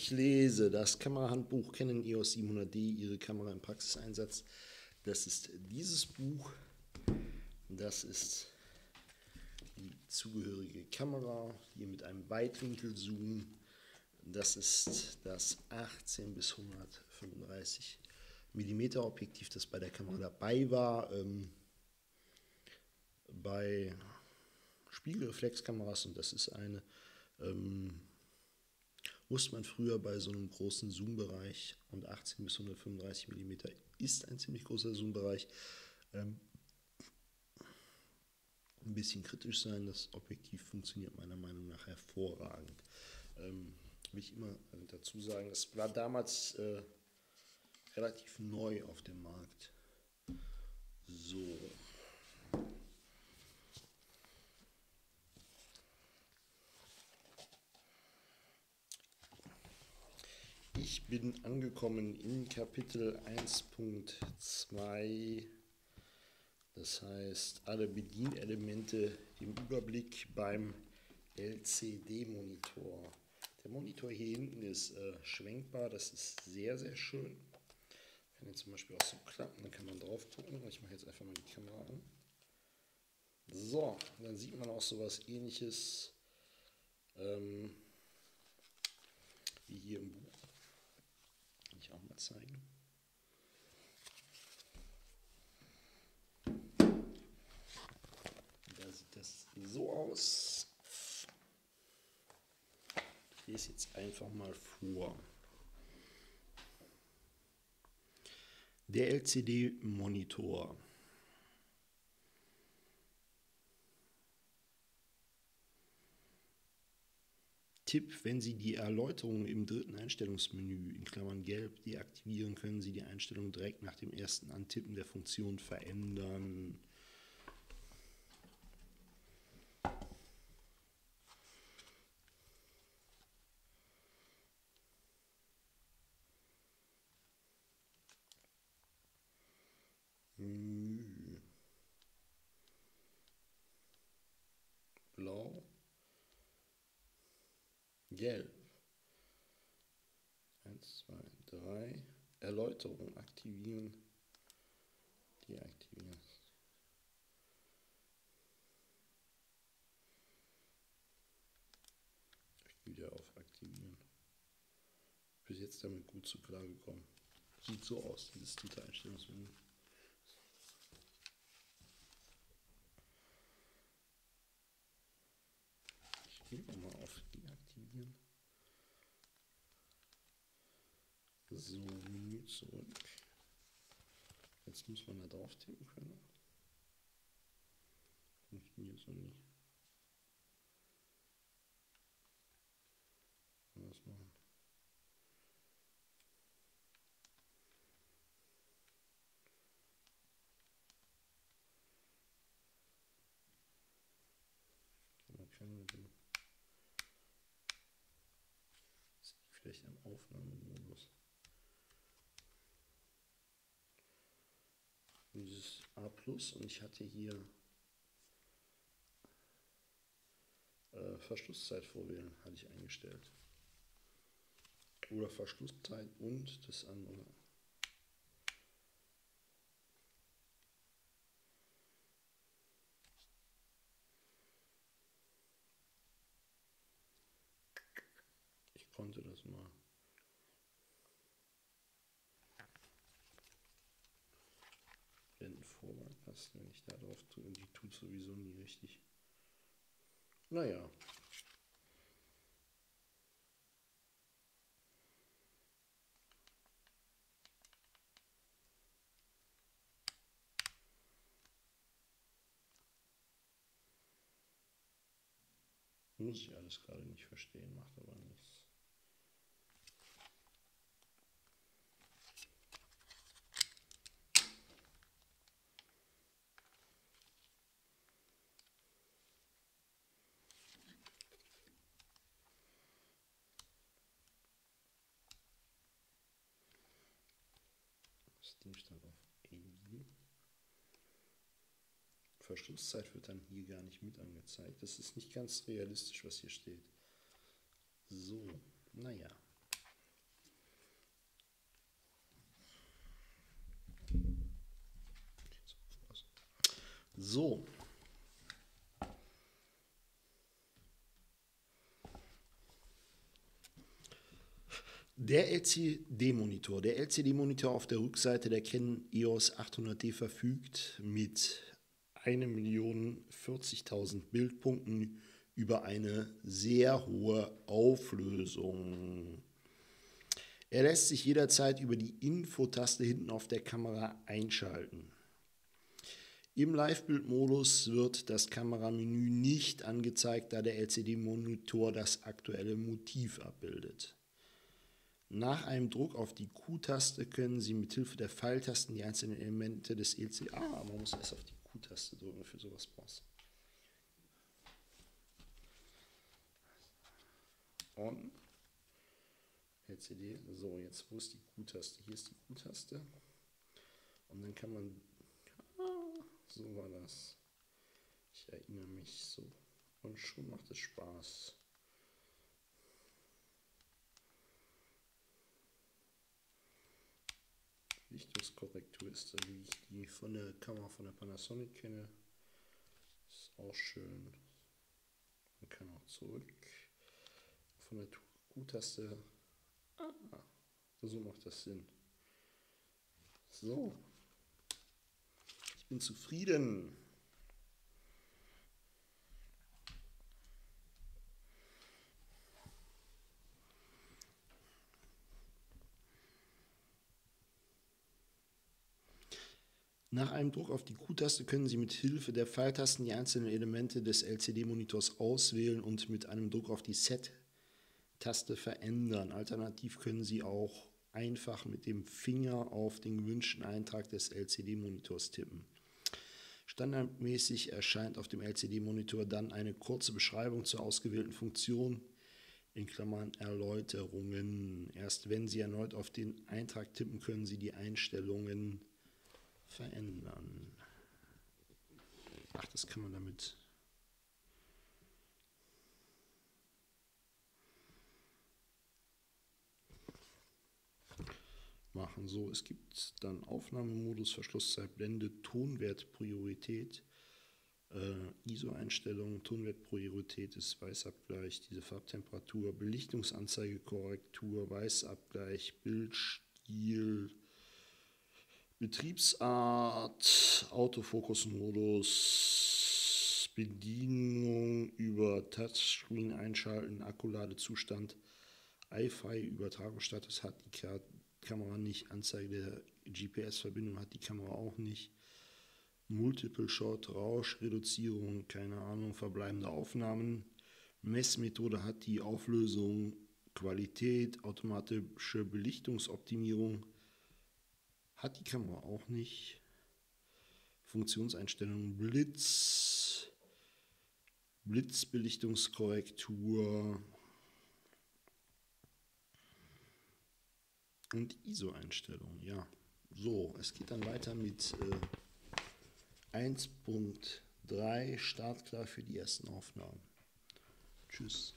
Ich lese das Kamerahandbuch Canon EOS 700D, Ihre Kamera im Praxiseinsatz. Das ist dieses Buch. Das ist die zugehörige Kamera, hier mit einem Weitwinkelzoom. Das ist das 18 bis 135 mm Objektiv, das bei der Kamera dabei war. Ähm, bei Spiegelreflexkameras und das ist eine, ähm, wusste man früher bei so einem großen Zoom-Bereich und 18 bis 135 mm ist ein ziemlich großer Zoom-Bereich. Ähm, ein bisschen kritisch sein, das Objektiv funktioniert meiner Meinung nach hervorragend. Ähm, will ich immer dazu sagen, es war damals äh, relativ neu auf dem Markt. So. Ich bin angekommen in Kapitel 1.2. Das heißt, alle Bedienelemente im Überblick beim LCD-Monitor. Der Monitor hier hinten ist äh, schwenkbar, das ist sehr, sehr schön. Kann jetzt zum Beispiel auch so klappen, dann kann man drauf gucken. Ich mache jetzt einfach mal die Kamera an. So, dann sieht man auch so was ähnliches ähm, wie hier im Buch ich zeigen. Da sieht das so aus. Ich lese jetzt einfach mal vor. Der LCD-Monitor. Tipp, wenn Sie die Erläuterung im dritten Einstellungsmenü in Klammern gelb deaktivieren, können Sie die Einstellung direkt nach dem ersten Antippen der Funktion verändern. Gelb. 1, 2, 3. Erläuterung aktivieren. Deaktivieren. Wieder auf aktivieren. Bis jetzt damit gut zu klar gekommen. Sieht so aus, dieses dritte Einstellungsmenü. Ich gehe nochmal auf deaktivieren. So, Menü zurück. Jetzt muss man da drauf tippen können. Funktioniert so nicht. Was machen? Man kann mit dem vielleicht am Aufnahmemodus. Dieses A Plus und ich hatte hier äh, Verschlusszeit vorwählen, hatte ich eingestellt. Oder Verschlusszeit und das andere. Ich konnte das mal. Blendenvorwahl passt, wenn ich da drauf tue. Und die tut sowieso nie richtig. Naja. Muss ich alles gerade nicht verstehen, macht aber nichts. Systemstart auf Easy. Verschlusszeit wird dann hier gar nicht mit angezeigt. Das ist nicht ganz realistisch, was hier steht. So, naja. So, Der LCD-Monitor. Der LCD-Monitor auf der Rückseite der Canon EOS 800D verfügt mit 1.040.000 Bildpunkten über eine sehr hohe Auflösung. Er lässt sich jederzeit über die Infotaste hinten auf der Kamera einschalten. Im Live-Bild-Modus wird das Kameramenü nicht angezeigt, da der LCD-Monitor das aktuelle Motiv abbildet. Nach einem Druck auf die Q-Taste können Sie mit Hilfe der Pfeiltasten die einzelnen Elemente des LCD. Ah, man muss erst auf die Q-Taste drücken für sowas brauchst. On. LCD. So, jetzt wo ist die Q-Taste? Hier ist die Q-Taste. Und dann kann man. Ah, so war das. Ich erinnere mich so. Und schon macht es Spaß. Lichtungskorrektur ist, wie ich die von der Kamera von der Panasonic kenne. Ist auch schön. Man kann auch zurück. Von der Q-Taste. Ah, so macht das Sinn. So. Ich bin zufrieden. Nach einem Druck auf die Q-Taste können Sie mit Hilfe der Pfeiltasten die einzelnen Elemente des LCD-Monitors auswählen und mit einem Druck auf die Set-Taste verändern. Alternativ können Sie auch einfach mit dem Finger auf den gewünschten Eintrag des LCD-Monitors tippen. Standardmäßig erscheint auf dem LCD-Monitor dann eine kurze Beschreibung zur ausgewählten Funktion in Klammern Erläuterungen. Erst wenn Sie erneut auf den Eintrag tippen, können Sie die Einstellungen verändern. Ach, das kann man damit. machen. So, es gibt dann Aufnahmemodus, Verschlusszeit, Blende, Tonwertpriorität, äh, ISO-Einstellungen, Tonwertpriorität ist Weißabgleich, diese Farbtemperatur, Belichtungsanzeige, Korrektur, Weißabgleich, Bildstil, Betriebsart, Autofokusmodus, Bedienung über Touchscreen einschalten, Akkuladezustand, Wi-Fi-Übertragungsstatus hat die Kamera nicht, Anzeige der GPS-Verbindung hat die Kamera auch nicht. Multiple Shot, Rauschreduzierung, keine Ahnung, verbleibende Aufnahmen. Messmethode hat die Auflösung, Qualität, automatische Belichtungsoptimierung, hat die Kamera auch nicht. Funktionseinstellungen Blitz, Blitzbelichtungskorrektur und ISO-Einstellungen. Ja, so, es geht dann weiter mit äh, 1.3 startklar für die ersten Aufnahmen. Tschüss.